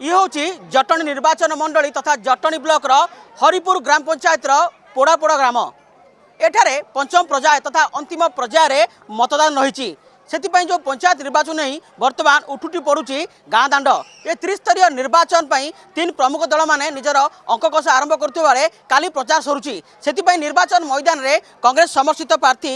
ଇଏ ହେଉଛି ଜଟଣୀ ନିର୍ବାଚନ ମଣ୍ଡଳୀ ତଥା ଜଟଣୀ ବ୍ଲକର ହରିପୁର ଗ୍ରାମ ପଞ୍ଚାୟତର ପୋଡ଼ାପୋଡ଼ ଗ୍ରାମ। ଏଠାରେ ପଞ୍ଚମ ପର୍ଯ୍ୟାୟ ତଥା ଅନ୍ତିମ ପର୍ଯ୍ୟାୟରେ ମତଦାନ ରହିଛି। ସେଥିପାଇଁ ଯେଉଁ ପଞ୍ଚାୟତ ନିର୍ବାଚନ ନେଇ ବର୍ତ୍ତମାନ ଉଠୁଟି ପଡ଼ୁଛି ଗାଁ ଦାଣ୍ଡ। ଏ ତ୍ରିସ୍ତରୀୟ ନିର୍ବାଚନ ପାଇଁ ତିନି ପ୍ରମୁଖ ଦଳମାନେ ନିଜର ଅଙ୍କ କଷ ଆରମ୍ଭ କରୁଥିବା ବେଳେ କାଲି ପ୍ରଚାର ସରୁଛି। ସେଥିପାଇଁ ନିର୍ବାଚନ ମଇଦାନରେ କଂଗ୍ରେସ ସମର୍ଥିତ ପ୍ରାର୍ଥୀ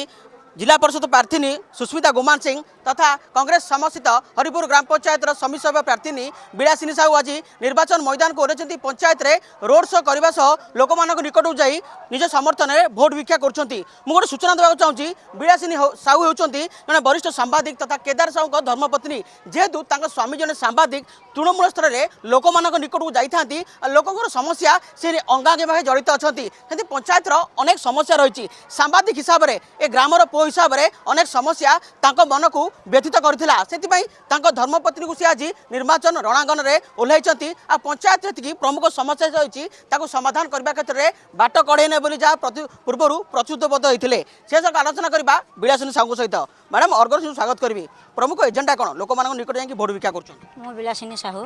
ଜିଲ୍ଲା ପରିଷଦ ପ୍ରାର୍ଥିନୀ ସୁସ୍ମିତା ଗୁମାନ ସିଂ ତଥା କଂଗ୍ରେସ ସମର୍ଥିତ ହରିପୁର ଗ୍ରାମ ପଞ୍ଚାୟତର ସମୀ ସଭ୍ୟ ପ୍ରାର୍ଥିନୀ ବିଳାସିନୀ ସାହୁ ଆଜି ନିର୍ବାଚନ ମଇଦାନକୁ ଓହ୍ଲାଇଛନ୍ତି ପଞ୍ଚାୟତରେ ରୋଡ୍ ଶୋ କରିବା ସହ ଲୋକମାନଙ୍କ ନିକଟକୁ ଯାଇ ନିଜ ସମର୍ଥନରେ ଭୋଟ ଭିକ୍ଷା କରୁଛନ୍ତି ମୁଁ ଗୋଟେ ସୂଚନା ଦେବାକୁ ଚାହୁଁଛି ବିଳାସିନୀ ହଉ- ସାହୁ ହେଉଛନ୍ତି ଜଣେ ବରିଷ୍ଠ ସାମ୍ବାଦିକ ତଥା କେଦାର ସାହୁଙ୍କ ଧର୍ମପତ୍ନୀ। ଯେହେତୁ ତାଙ୍କ ସ୍ୱାମୀ ଜଣେ ସାମ୍ବାଦିକ ତୃଣମୂଳ ସ୍ତରରେ ଲୋକମାନଙ୍କ ନିକଟକୁ ଯାଇଥାନ୍ତି ଆଉ ଲୋକଙ୍କର ସମସ୍ୟା ସେ ଅଙ୍ଗାଙ୍ଗୀ ଭାବେ ଜଡ଼ିତ ଅଛନ୍ତି। ସେମିତି ପଞ୍ଚାୟତର ଅନେକ ସମସ୍ୟା ରହିଛି। ସାମ୍ବାଦିକ ହିସାବରେ ଏ ଗ୍ରାମର ପୁଅ ହିସାବରେ ଅନେକ ସମସ୍ୟା ତାଙ୍କ ମନକୁ ବ୍ୟଥିତ କରିଥିଲା ସେଥିପାଇଁ ତାଙ୍କ ଧର୍ମପତ୍ନୀକୁ ସେ ଆଜି ନିର୍ବାଚନ ରଣାଙ୍ଗନରେ ଓହ୍ଲାଇଛନ୍ତି ଆଉ ପଞ୍ଚାୟତ ଯେତିକି ପ୍ରମୁଖ ସମସ୍ୟା ରହିଛି ତାକୁ ସମାଧାନ କରିବା କ୍ଷେତ୍ରରେ ବାଟ କଢ଼େଇ ନେବେ ବୋଲି ଯାହା ପ୍ରତି ପୂର୍ବରୁ ପ୍ରଚୁତବଦ୍ଧ ହୋଇଥିଲେ ସେ ସହ ଆଲୋଚନା କରିବା ବିଳାସିନୀ ସାହୁଙ୍କ ସହିତ ମ୍ୟାଡ଼ାମ୍ ଅର୍ଗରସିଂଙ୍କୁ ସ୍ୱାଗତ କରିବି ପ୍ରମୁଖ ଏଜେଣ୍ଡା କ'ଣ ଲୋକମାନଙ୍କ ନିକଟରେ ଯାଇକି ଭୋଟ ଭିକ୍ଷା କରୁଛନ୍ତି ମୁଁ ବିଳାସିନୀ ସାହୁ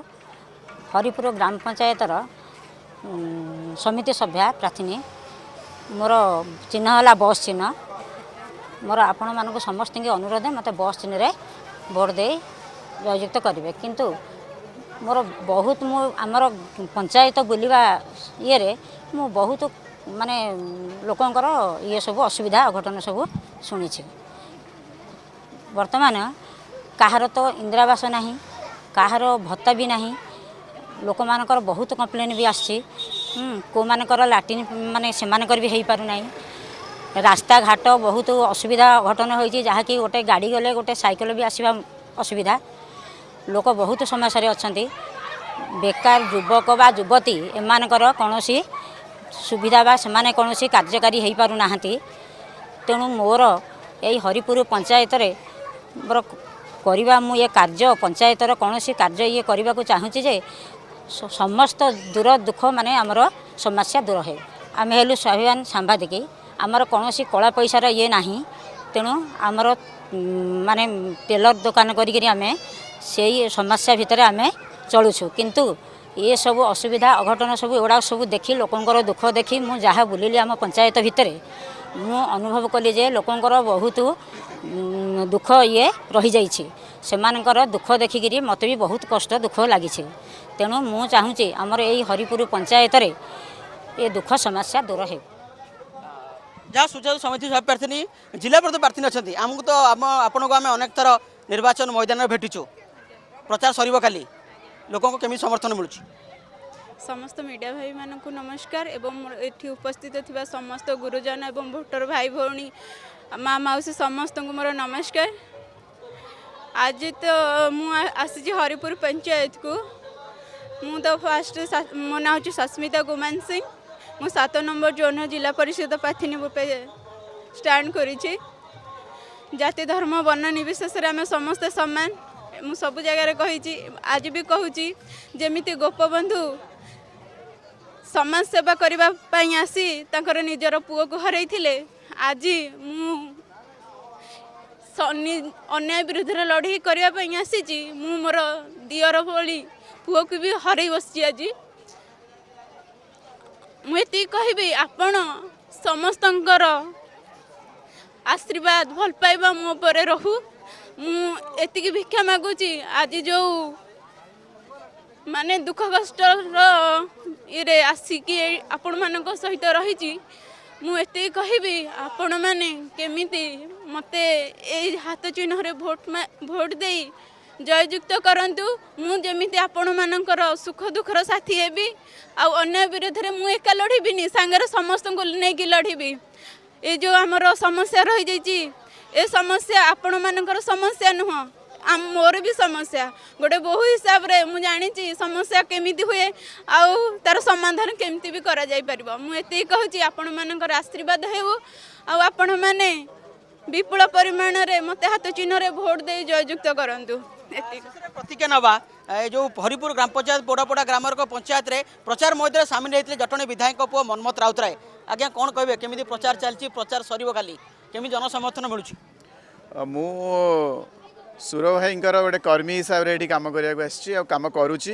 ହରିପୁର ଗ୍ରାମ ପଞ୍ଚାୟତର ଉଁ, ସମିତି ସଭ୍ୟା ପ୍ରାର୍ଥିନୀ ମୋର ଚିହ୍ନ ହେଲା ବସ୍ ଚିହ୍ନ ମୋର ଆପଣମାନଙ୍କୁ ସମସ୍ତଙ୍କୁ ଅନୁରୋଧ ମୋତେ ବସ୍ ଚିହ୍ନରେ ଭୋଟ ଦେଇ ଜୟଯୁକ୍ତ କରିବେ। କିନ୍ତୁ ମୋର ବହୁତ ମୁଁ ଆମର ପଞ୍ଚାୟତ ବୁଲିବା ଇଏରେ ମୁଁ ବହୁତ ମାନେ ଲୋକଙ୍କର ଇଏ ସବୁ ଅସୁବିଧା ଅଘଟନ ସବୁ ଶୁଣିଛି। ବର୍ତ୍ତମାନ କାହାର ତ ଇନ୍ଦିରାବାସ ନାହିଁ କାହାର ଭତ୍ତା ବି ନାହିଁ ଲୋକମାନଙ୍କର ବହୁତ କମ୍ପ୍ଲେନ୍ ବି ଆସିଛି। କେଉଁମାନଙ୍କର ଲାଟ୍ରିନ୍ ମାନେ ସେମାନଙ୍କର ବି ହେଇପାରୁନାହିଁ। ରାସ୍ତାଘାଟ ବହୁତ ଅସୁବିଧା ଅଘଟନ ହୋଇଛି ଯାହାକି ଗୋଟେ ଗାଡ଼ି ଗଲେ ଗୋଟେ ସାଇକେଲ ବି ଆସିବା ଅସୁବିଧା। ଲୋକ ବହୁତ ସମସ୍ୟାରେ ଅଛନ୍ତି। ବେକାର ଯୁବକ ବା ଯୁବତୀ ଏମାନଙ୍କର କୌଣସି ସୁବିଧା ବା ସେମାନେ କୌଣସି କାର୍ଯ୍ୟକାରୀ ହେଇପାରୁନାହାନ୍ତି। ତେଣୁ ମୋର ଏଇ ହରିପୁର ପଞ୍ଚାୟତରେ ମୋର କରିବା ମୁଁ ଏ କାର୍ଯ୍ୟ ପଞ୍ଚାୟତର କୌଣସି କାର୍ଯ୍ୟ ଇଏ କରିବାକୁ ଚାହୁଁଛି ଯେ ସମସ୍ତ ଦୂର ଦୁଃଖ ମାନେ ଆମର ସମସ୍ୟା ଦୂର ହେଉ। ଆମେ ହେଲୁ ସ୍ୱାଭିମାନ ସାମ୍ବାଦିକ। ଆମର କୌଣସି କଳା ପଇସାର ଇଏ ନାହିଁ। ତେଣୁ ଆମର ଉଁ, ମାନେ ଟେଲର ଦୋକାନ କରିକିରି ଆମେ ସେଇ ସମସ୍ୟା ଭିତରେ ଆମେ ଚଳୁଛୁ। କିନ୍ତୁ ଏସବୁ ଅସୁବିଧା ଅଘଟନ ସବୁ ଏଗୁଡ଼ାକ ସବୁ ଦେଖି ଲୋକଙ୍କର ଦୁଃଖ ଦେଖି ମୁଁ ଯାହା ବୁଲିଲି ଆମ ପଞ୍ଚାୟତ ଭିତରେ ମୁଁ ଅନୁଭବ କଲି ଯେ ଲୋକଙ୍କର ବହୁତ ଉଁ, ଦୁଃଖ ଇଏ ରହିଯାଇଛି। ସେମାନଙ୍କର ଦୁଃଖ ଦେଖିକିରି ମୋତେ ବି ବହୁତ କଷ୍ଟ ଦୁଃଖ ଲାଗିଛି। ତେଣୁ ମୁଁ ଚାହୁଁଛି ଆମର ଏଇ ହରିପୁର ପଞ୍ଚାୟତରେ ଏ ଦୁଃଖ ସମସ୍ୟା ଦୂର ହେଉ। ଯାହା ସୁଚାରୁ ସମିତି ସଭ୍ୟ ପ୍ରାର୍ଥିନୀ ଜିଲ୍ଲା ପରିଷଦ ପ୍ରାର୍ଥିନୀ ଅଛନ୍ତି ଆମକୁ ତ ଆମ ଆପଣଙ୍କୁ ଆମେ ଅନେକ ଥର ନିର୍ବାଚନ ମଇଦାନରେ ଭେଟିଛୁ। ପ୍ରଚାର ସରିବ କାଲି। ଲୋକଙ୍କୁ କେମିତି ସମର୍ଥନ ମିଳୁଛି? ସମସ୍ତ ମିଡ଼ିଆ ଭାଇମାନଙ୍କୁ ନମସ୍କାର ଏବଂ ମୋର ଏଠି ଉପସ୍ଥିତ ଥିବା ସମସ୍ତ ଗୁରୁଜନ ଏବଂ ଭୋଟର ଭାଇ ଭଉଣୀ ମା ମାଉସୀ ସମସ୍ତଙ୍କୁ ମୋର ନମସ୍କାର। ଆଜି ତ ମୁଁ ଆ- ଆସିଛି ହରିପୁର ପଞ୍ଚାୟତକୁ। ମୁଁ ତ ଫାଷ୍ଟ ମୋ ନାଁ ହେଉଛି ସସ୍ମିତା ଗୁମାନ ସିଂ। ମୁଁ ସାତ ନମ୍ବର ଜୋନ୍ର ଜିଲ୍ଲା ପରିଷଦ ପ୍ରାର୍ଥିନୀ ରୂପେ ଷ୍ଟାଣ୍ଡ କରିଛି। ଜାତି ଧର୍ମ ବର୍ଣ୍ଣ ନିର୍ବିଶେଷରେ ଆମେ ସମସ୍ତେ ସମାନ। ମୁଁ ସବୁ ଜାଗାରେ କହିଛି ଆଜି ବି କହୁଛି ଯେମିତି ଗୋପବନ୍ଧୁ ସମାଜ ସେବା କରିବା ପାଇଁ ଆସି ତାଙ୍କର ନିଜର ପୁଅକୁ ହରାଇଥିଲେ ଆଜି ମୁଁ ଅନ୍ୟାୟ ବିରୁଦ୍ଧରେ ଲଢ଼େଇ କରିବା ପାଇଁ ଆସିଛି ମୁଁ ମୋର ଦିଅର ଭଳି ପୁଅକୁ ବି ହରାଇ ବସିଛି ଆଜି। ମୁଁ ଏତିକି କହିବି ଆପଣ ସମସ୍ତଙ୍କର ଆଶୀର୍ବାଦ ଭଲ ପାଇବା ମୋ ଉପରେ ରହୁ। ମୁଁ ଏତିକି ଭିକ୍ଷା ମାଗୁଛି ଆଜି ଯେଉଁ ମାନେ ଦୁଃଖ କଷ୍ଟର ଇଏରେ ଆସିକି ଏଇ ଆପଣମାନଙ୍କ ସହିତ ରହିଛି ମୁଁ ଏତିକି କହିବି ଆପଣମାନେ କେମିତି ମୋତେ ଏଇ ହାତ ଚିହ୍ନରେ ଭୋଟ ମା- ଭୋଟ ଦେଇ ଜୟଯୁକ୍ତ କରନ୍ତୁ। ମୁଁ ଯେମିତି ଆପଣମାନଙ୍କର ସୁଖ ଦୁଃଖର ସାଥୀ ହେବି ଆଉ ଅନ୍ୟ ବିରୋଧରେ ମୁଁ ଏକା ଲଢ଼ିବିନି ସାଙ୍ଗରେ ସମସ୍ତଙ୍କୁ ନେଇକି ଲଢ଼ିବି। ଏ ଯେଉଁ ଆମର ସମସ୍ୟା ରହିଯାଇଛି ଏ ସମସ୍ୟା ଆପଣମାନଙ୍କର ସମସ୍ୟା ନୁହଁ ଆମ ମୋର ବି ସମସ୍ୟା। ଗୋଟେ ବୋହୂ ହିସାବରେ ମୁଁ ଜାଣିଛି ସମସ୍ୟା କେମିତି ହୁଏ ଆଉ ତାର ସମାଧାନ କେମିତି ବି କରାଯାଇପାରିବ। ମୁଁ ଏତିକି କହୁଛି ଆପଣମାନଙ୍କର ଆଶୀର୍ବାଦ ହେଉ ଆଉ ଆପଣମାନେ ବିପୁଳ ପରିମାଣରେ ମୋତେ ହାତ ଚିହ୍ନରେ ଭୋଟ ଦେଇ ଜୟଯୁକ୍ତ କରନ୍ତୁ। ପ୍ରତିଜ୍ଞା ନେବା। ଏ ଯେଉଁ ହରିପୁର ଗ୍ରାମ ପଞ୍ଚାୟତ ବୋଡ଼ପଡ଼ା ଗ୍ରାମର ଏକ ପଞ୍ଚାୟତରେ ପ୍ରଚାର ମଇଦାନରେ ସାମିଲ ହୋଇଥିଲେ ଜଟଣୀ ବିଧାୟକ ପୁଅ ମନ୍ମଥ ରାଉତରାୟ। ଆଜ୍ଞା କ'ଣ କହିବେ? କେମିତି ପ୍ରଚାର ଚାଲିଛି? ପ୍ରଚାର ସରିବ କାଲି। କେମିତି ଜନସମର୍ଥନ ମିଳୁଛି? ମୁଁ ସୁର ଭାଇଙ୍କର ଗୋଟେ କର୍ମୀ ହିସାବରେ ଏଠି କାମ କରିବାକୁ ଆସିଛି ଆଉ କାମ କରୁଛି।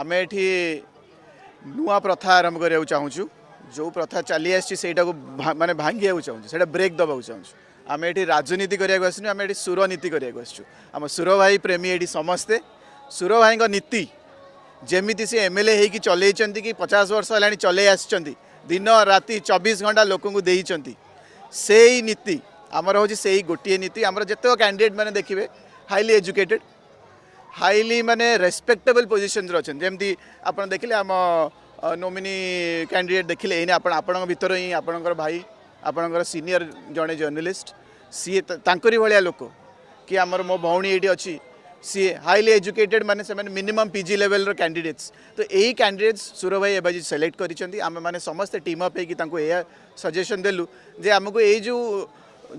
ଆମେ ଏଠି ନୂଆ ପ୍ରଥା ଆରମ୍ଭ କରିବାକୁ ଚାହୁଁଛୁ। ଯେଉଁ ପ୍ରଥା ଚାଲି ଆସିଛି ସେଇଟାକୁ ଭା- ମାନେ ଭାଙ୍ଗିବାକୁ ଚାହୁଁଛୁ ସେଇଟା ବ୍ରେକ୍ ଦେବାକୁ ଚାହୁଁଛୁ। ଆମେ ଏଠି ରାଜନୀତି କରିବାକୁ ଆସିନୁ ଆମେ ଏଠି ସୁରନୀତି କରିବାକୁ ଆସିଛୁ ଆମ ସୁର ଭାଇ ପ୍ରେମୀ ଏଠି ସମସ୍ତେ ସୁର ଭାଇଙ୍କ ନୀତି ଯେମିତି ସେ ଏମ୍ ଏଲ୍ ଏ ହେଇକି ଚଲେଇଛନ୍ତି କି ପଚାଶ ବର୍ଷ ହେଲାଣି ଚଲେଇ ଆସିଛନ୍ତି ଦିନ ରାତି ଚବିଶ ଘଣ୍ଟା ଲୋକଙ୍କୁ ଦେଇଛନ୍ତି ସେଇ ନୀତି ଆମର ହେଉଛି ସେଇ ଗୋଟିଏ ନୀତି। ଆମର ଯେତେକ କ୍ୟାଣ୍ଡିଡେଟ୍ ମାନେ ଦେଖିବେ ହାଇଲି ଏଜୁକେଟେଡ୍ ହାଇଲି ମାନେ ରେସ୍ପେକ୍ଟେବଲ୍ ପୋଜିସନ୍ରେ ଅଛନ୍ତି। ଯେମିତି ଆପଣ ଦେଖିଲେ ଆମ ନୋମିନି କ୍ୟାଣ୍ଡିଡେଟ୍ ଦେଖିଲେ ଏଇନେ ଆପଣ ଆପଣଙ୍କ ଭିତରେ ହିଁ ଆପଣଙ୍କର ଭାଇ ଆପଣଙ୍କର ସିନିୟର ଜଣେ ଜର୍ଣ୍ଣାଲିଷ୍ଟ ସିଏ ତା- ତାଙ୍କରି ଭଳିଆ ଲୋକ କି ଆମର ମୋ ଭଉଣୀ ଏଇଠି ଅଛି ସିଏ ହାଇଲି ଏଜୁକେଟେଡ୍ ମାନେ ସେମାନେ ମିନିମମ୍ ପିଜି ଲେଭେଲ୍ର କ୍ୟାଣ୍ଡିଡେଟ୍ସ ତ ଏଇ କ୍ୟାଣ୍ଡିଡେଟ୍ସ ସୁର ଭାଇ ଏବେ ଆଜି ସେଲେକ୍ଟ କରିଛନ୍ତି ଆମେମାନେ ସମସ୍ତେ ଟିମ୍ ଅପ୍ ହେଇକି ତାଙ୍କୁ ଏଇଆ ସଜେସନ୍ ଦେଲୁ ଯେ ଆମକୁ ଏଇ ଯେଉଁ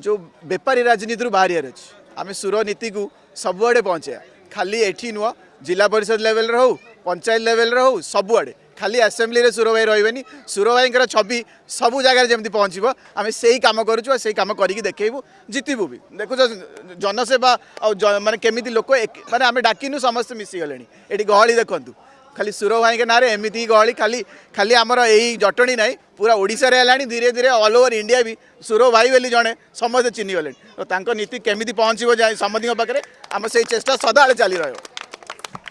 ଯେଉଁ ବେପାରୀ ରାଜନୀତିରୁ ବାହାରିବାର ଅଛି ଆମେ ସୁର ନୀତିକୁ ସବୁଆଡ଼େ ପହଞ୍ଚାଇବା। ଖାଲି ଏଠି ନୁହଁ ଜିଲ୍ଲା ପରିଷଦ ଲେଭେଲରେ ହଉ ପଞ୍ଚାୟତ ଲେଭେଲରେ ହଉ ସବୁଆଡ଼େ। ଖାଲି ଆସେମ୍ବଲିରେ ସୁର ଭାଇ ରହିବେନି। ସୁର ଭାଇଙ୍କର ଛବି ସବୁ ଜାଗାରେ ଯେମିତି ପହଞ୍ଚିବ ଆମେ ସେଇ କାମ କରୁଛୁ ଆଉ ସେଇ କାମ କରିକି ଦେଖେଇବୁ ଜିତିବୁ ବି। ଦେଖୁଛ ଜନସେବା ଆଉ ଜ- ମାନେ କେମିତି ଲୋକ ଏକ- ମାନେ ଆମେ ଡାକିନୁ ସମସ୍ତେ ମିଶିଗଲେଣି। ଏଠି ଗହଳି ଦେଖନ୍ତୁ ଖାଲି ସୁର ଭାଇଙ୍କ ନାଁରେ ଏମିତି ହିଁ ଗହଳି ଖାଲି ଖାଲି ଆମର ଏଇ ଜଟଣୀ ନାହିଁ ପୁରା ଓଡ଼ିଶାରେ ହେଲାଣି ଧୀରେ ଧୀରେ ଅଲ୍ ଓଭର୍ ଇଣ୍ଡିଆ ବି ସୁର ଭାଇ ବୋଲି ଜଣେ ସମସ୍ତେ ଚିହ୍ନିଗଲେଣି। ତ ତାଙ୍କ ନୀତି କେମିତି ପହଞ୍ଚିବ ଯାଇ ସମସ୍ତଙ୍କ ପାଖରେ ଆମ ସେଇ ଚେଷ୍ଟା ସଦାବେଳେ ଚାଲି ରହିବ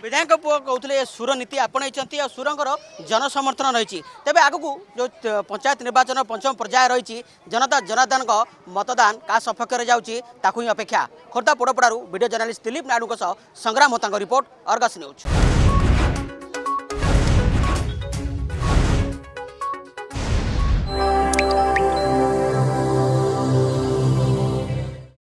ବିଧାୟକ ପୁଅ କହୁଥିଲେ ସୁର ନୀତି ଆପଣେଇଛନ୍ତି ଆଉ ସୁରଙ୍କର ଜନସମର୍ଥନ ରହିଛି। ତେବେ ଆଗକୁ ଯେଉଁ ପଞ୍ଚାୟତ ନିର୍ବାଚନ ପଞ୍ଚମ ପର୍ଯ୍ୟାୟ ରହିଛି ଜନତା ଜନାର୍ଦ୍ଦନଙ୍କ ମତଦାନ କାହା ସପକ୍ଷରେ ଯାଉଛି ତାକୁ ହିଁ ଅପେକ୍ଷା। ଖୋର୍ଦ୍ଧା ପୋଡ଼ପଡ଼ାରୁ ଭିଡ଼ିଓ ଜର୍ଣ୍ଣାଲିଷ୍ଟ ଦିଲ୍ଲୀପ ନାଇଡୁଙ୍କ ସହ ସଂଗ୍ରାମ ହୋତାଙ୍କ ରିପୋର୍ଟ ଅର୍ଗସ୍ ନ୍ୟୁଜ୍।